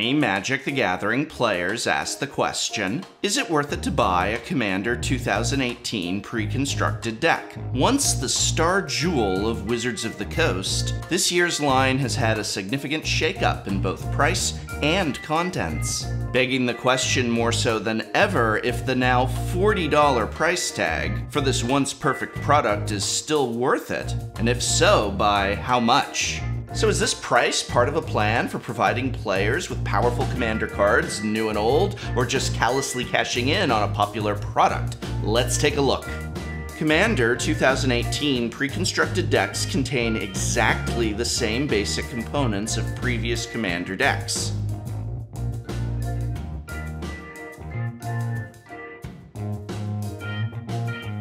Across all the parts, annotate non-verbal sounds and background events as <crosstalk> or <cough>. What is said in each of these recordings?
Many Magic the Gathering players ask the question Is it worth it to buy a Commander 2018 pre constructed deck? Once the star jewel of Wizards of the Coast, this year's line has had a significant shakeup in both price and contents. Begging the question more so than ever if the now $40 price tag for this once perfect product is still worth it, and if so, by how much? So is this price part of a plan for providing players with powerful commander cards, new and old, or just callously cashing in on a popular product? Let's take a look. Commander 2018 pre-constructed decks contain exactly the same basic components of previous Commander decks.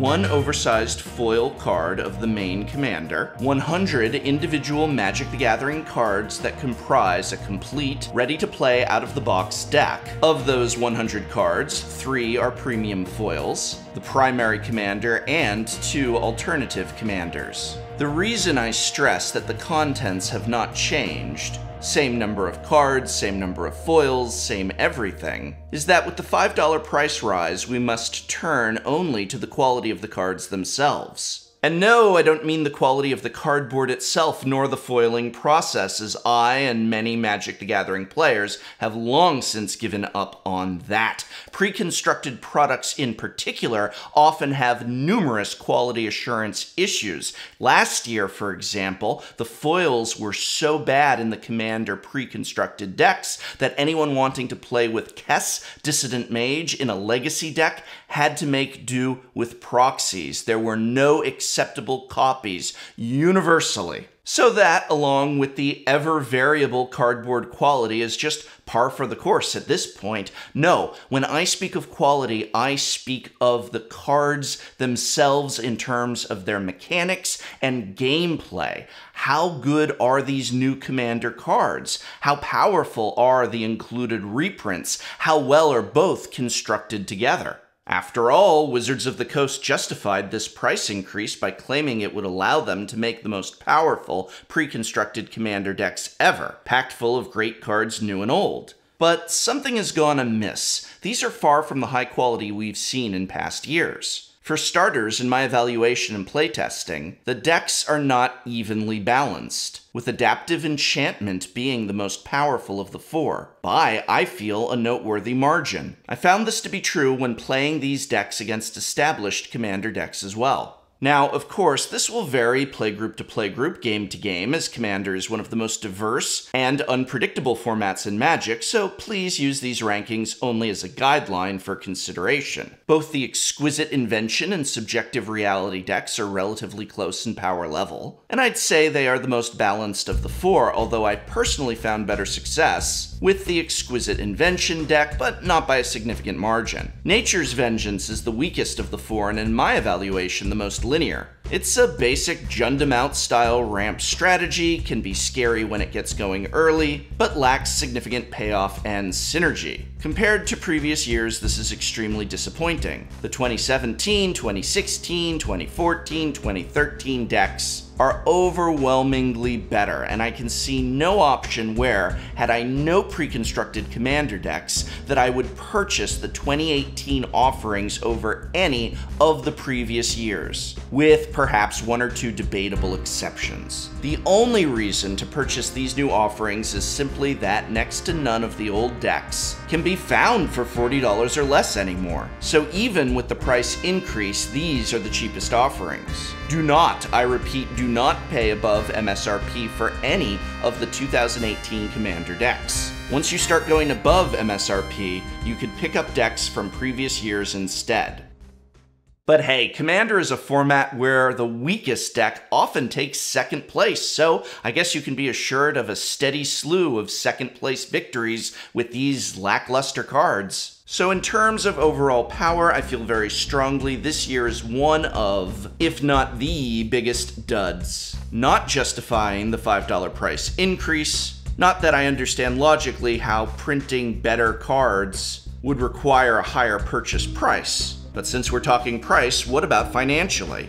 One oversized foil card of the main commander, 100 individual Magic the Gathering cards that comprise a complete, ready to play out of the box deck. Of those 100 cards, three are premium foils, the primary commander, and two alternative commanders. The reason I stress that the contents have not changed same number of cards, same number of foils, same everything, is that with the $5 price rise, we must turn only to the quality of the cards themselves. And no, I don't mean the quality of the cardboard itself, nor the foiling process, as I and many Magic the Gathering players have long since given up on that. Pre-constructed products in particular often have numerous quality assurance issues. Last year, for example, the foils were so bad in the Commander pre-constructed decks that anyone wanting to play with Kess, Dissident Mage, in a Legacy deck had to make do with proxies. There were no acceptable copies universally. So that, along with the ever variable cardboard quality, is just par for the course at this point. No, when I speak of quality, I speak of the cards themselves in terms of their mechanics and gameplay. How good are these new Commander cards? How powerful are the included reprints? How well are both constructed together? After all, Wizards of the Coast justified this price increase by claiming it would allow them to make the most powerful pre-constructed commander decks ever, packed full of great cards new and old. But something has gone amiss. These are far from the high quality we've seen in past years. For starters, in my evaluation and playtesting, the decks are not evenly balanced, with Adaptive Enchantment being the most powerful of the four, by, I feel, a noteworthy margin. I found this to be true when playing these decks against established commander decks as well. Now, of course, this will vary playgroup to playgroup, game to game, as Commander is one of the most diverse and unpredictable formats in Magic, so please use these rankings only as a guideline for consideration. Both the Exquisite Invention and Subjective Reality decks are relatively close in power level, and I'd say they are the most balanced of the four, although I personally found better success with the Exquisite Invention deck, but not by a significant margin. Nature's Vengeance is the weakest of the four, and in my evaluation, the most linear. It's a basic Jundam out style ramp strategy, can be scary when it gets going early, but lacks significant payoff and synergy. Compared to previous years, this is extremely disappointing. The 2017, 2016, 2014, 2013 decks are overwhelmingly better, and I can see no option where, had I no pre-constructed commander decks, that I would purchase the 2018 offerings over any of the previous years, with perhaps one or two debatable exceptions. The only reason to purchase these new offerings is simply that next to none of the old decks can be found for $40 or less anymore. So even with the price increase, these are the cheapest offerings. Do not, I repeat, do not pay above MSRP for any of the 2018 Commander decks. Once you start going above MSRP, you could pick up decks from previous years instead. But hey, Commander is a format where the weakest deck often takes second place, so I guess you can be assured of a steady slew of second place victories with these lackluster cards. So in terms of overall power, I feel very strongly this year is one of, if not the biggest duds. Not justifying the $5 price increase, not that I understand logically how printing better cards would require a higher purchase price. But since we're talking price, what about financially?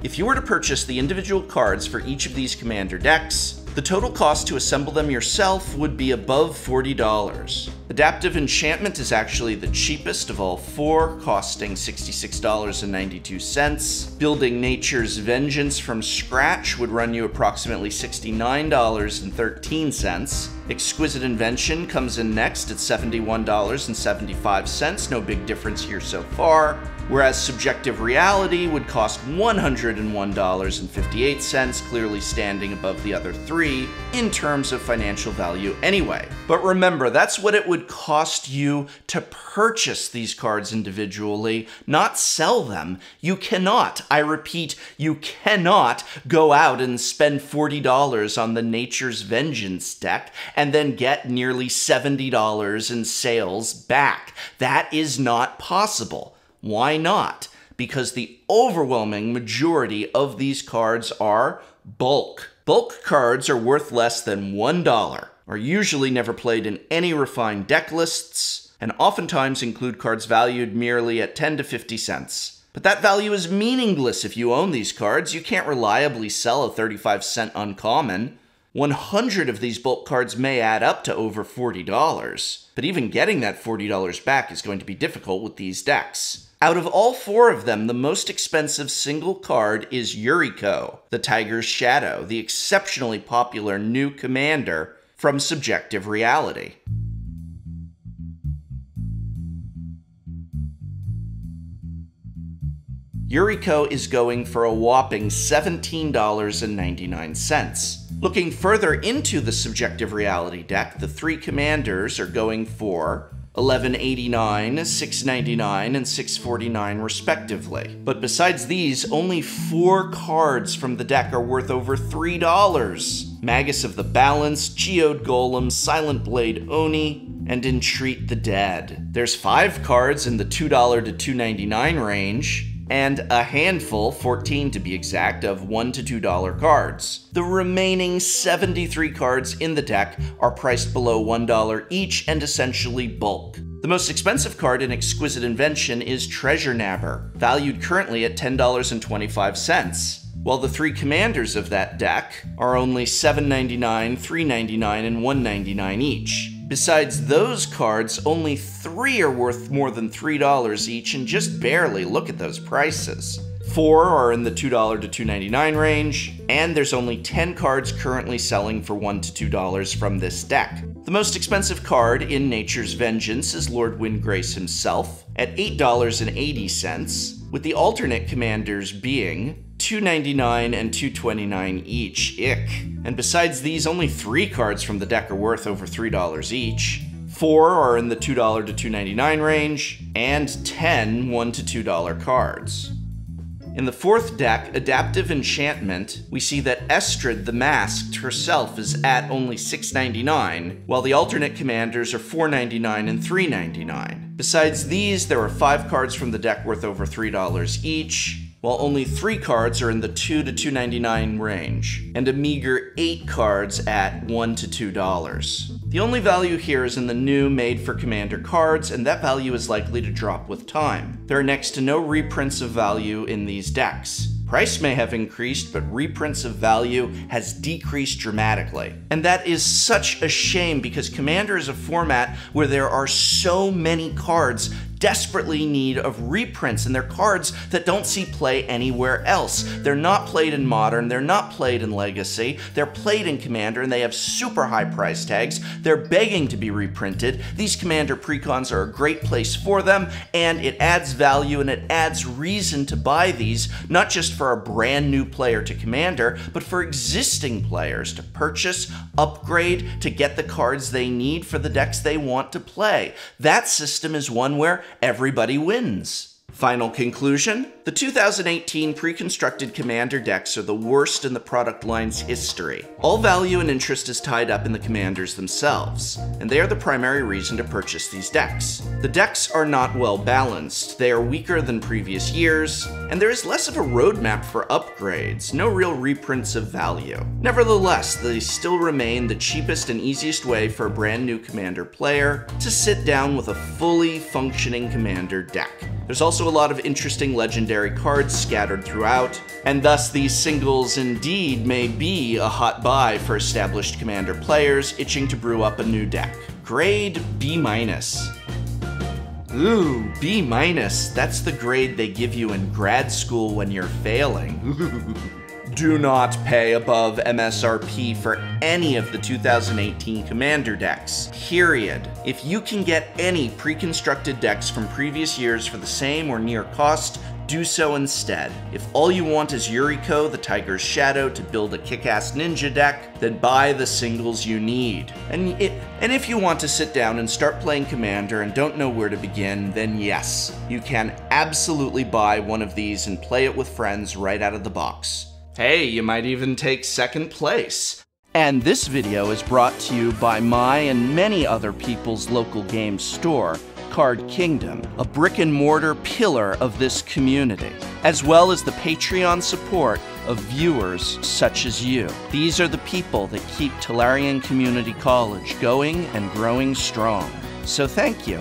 If you were to purchase the individual cards for each of these commander decks, the total cost to assemble them yourself would be above $40. Adaptive Enchantment is actually the cheapest of all four, costing $66.92. Building Nature's Vengeance from scratch would run you approximately $69.13. Exquisite Invention comes in next at $71.75, no big difference here so far whereas Subjective Reality would cost $101.58, clearly standing above the other three in terms of financial value anyway. But remember, that's what it would cost you to purchase these cards individually, not sell them. You cannot, I repeat, you cannot go out and spend $40 on the Nature's Vengeance deck and then get nearly $70 in sales back. That is not possible. Why not? Because the overwhelming majority of these cards are bulk. Bulk cards are worth less than $1, are usually never played in any refined deck lists, and oftentimes include cards valued merely at 10 to 50 cents. But that value is meaningless if you own these cards. You can't reliably sell a 35 cent uncommon. 100 of these bulk cards may add up to over $40, but even getting that $40 back is going to be difficult with these decks. Out of all four of them, the most expensive single card is Yuriko, the Tiger's Shadow, the exceptionally popular new commander from Subjective Reality. Yuriko is going for a whopping $17.99. Looking further into the Subjective Reality deck, the three commanders are going for 1189, 699, and 649 respectively. But besides these, only four cards from the deck are worth over $3. Magus of the Balance, Geode Golem, Silent Blade Oni, and Entreat the Dead. There's five cards in the $2 to $2.99 range, and a handful, 14 to be exact, of $1 to $2 cards. The remaining 73 cards in the deck are priced below $1 each and essentially bulk. The most expensive card in Exquisite Invention is Treasure Nabber, valued currently at $10.25 while the three commanders of that deck are only $7.99, $3.99, and $1.99 each. Besides those cards, only three are worth more than $3 each, and just barely look at those prices. Four are in the $2 to $2.99 range, and there's only 10 cards currently selling for $1 to $2 from this deck. The most expensive card in Nature's Vengeance is Lord Windgrace himself, at $8.80, with the alternate commanders being 299 and 229 each. Ick. And besides these, only three cards from the deck are worth over $3 each. Four are in the $2 to $2.99 range, and 10 $1 to $2 cards. In the fourth deck, Adaptive Enchantment, we see that Estrid the Masked herself is at only $6.99, while the alternate commanders are $4.99 and $3.99. Besides these, there are five cards from the deck worth over $3 each, while only 3 cards are in the 2 to 2.99 range, and a meager 8 cards at $1 to $2. The only value here is in the new made for Commander cards, and that value is likely to drop with time. There are next to no reprints of value in these decks. Price may have increased, but reprints of value has decreased dramatically. And that is such a shame because Commander is a format where there are so many cards desperately need of reprints and they're cards that don't see play anywhere else. They're not played in Modern, they're not played in Legacy, they're played in Commander and they have super high price tags. They're begging to be reprinted. These Commander precons are a great place for them and it adds value and it adds reason to buy these, not just for a brand new player to Commander, but for existing players to purchase, upgrade, to get the cards they need for the decks they want to play. That system is one where everybody wins. Final conclusion the 2018 pre constructed Commander decks are the worst in the product line's history. All value and interest is tied up in the commanders themselves, and they are the primary reason to purchase these decks. The decks are not well balanced, they are weaker than previous years, and there is less of a roadmap for upgrades, no real reprints of value. Nevertheless, they still remain the cheapest and easiest way for a brand new Commander player to sit down with a fully functioning Commander deck. There's also a lot of interesting legendary cards scattered throughout, and thus these singles indeed may be a hot buy for established Commander players itching to brew up a new deck. Grade B minus. Ooh, B minus. That's the grade they give you in grad school when you're failing. <laughs> Do not pay above MSRP for any of the 2018 Commander decks. Period. If you can get any pre-constructed decks from previous years for the same or near cost, do so instead. If all you want is Yuriko, the Tiger's Shadow, to build a kick-ass ninja deck, then buy the singles you need. And, it, and if you want to sit down and start playing Commander and don't know where to begin, then yes, you can absolutely buy one of these and play it with friends right out of the box. Hey, you might even take second place. And this video is brought to you by my and many other people's local game store, Card Kingdom, a brick and mortar pillar of this community, as well as the Patreon support of viewers such as you. These are the people that keep Tolarian Community College going and growing strong. So thank you.